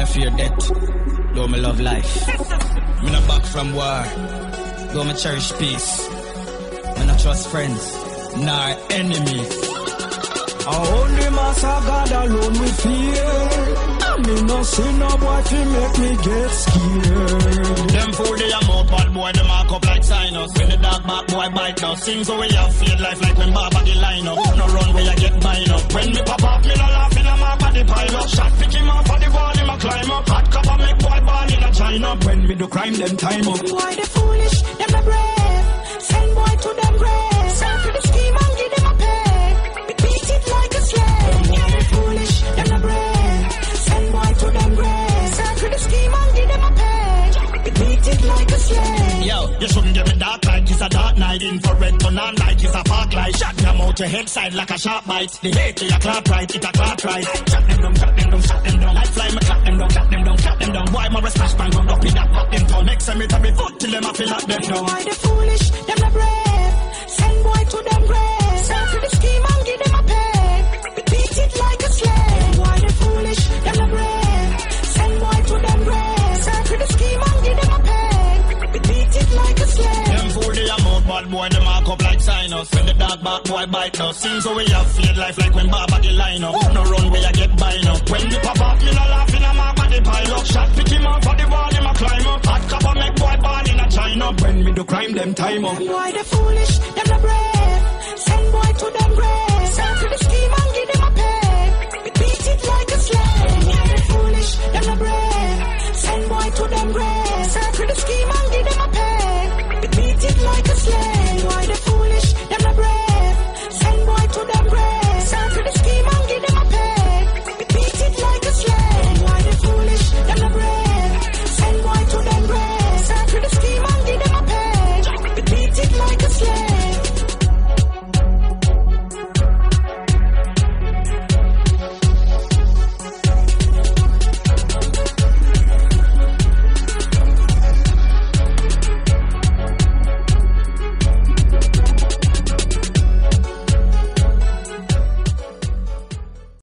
no fear death, though me love life. Me no back from war, though me cherish peace. Me no trust friends, nor enemies. Only Master God alone we fear. Me no see no boy to make me get scared. Them fool they a mouth bad boy, them mark up like sinus. When the dog back boy bite now, sing so we have feel life like when Baba the line up. No run where you get mine a China. When me do crime, them time up. Why they foolish? Them a brave. Send boy to them grave. Sell to the scheme and give them a pay. Beat it like a slave. Why they foolish? Them a brave. Send boy to them grave. Sell to the scheme and give them a pay. Beat it like a slave. Yo, you shouldn't give me dark light, it's a dark night. Infrared to non light, it's a park light. Shot them out your head side like a sharp bite. The hate to your clap right, it a clap right. Shot them them shot them them down. Why bang on up in that pop them down. Next time it a me foot till them a feel like them down. Why they foolish? Them a brave. Send boy to them grave. Sell to the scheme and give them a pay. Beat it like a slave. Why they foolish? Them a brave. Send boy to them grave. Sell to the scheme and give them a pay. Beat it like a slave. Them fool they a mouth bad boy, them mark up like sinus. When the dog back boy bite us. Sing so we have feel life like when Baba the line up. them time up. Why they foolish, them the brave. Send boy to them grave. Send to the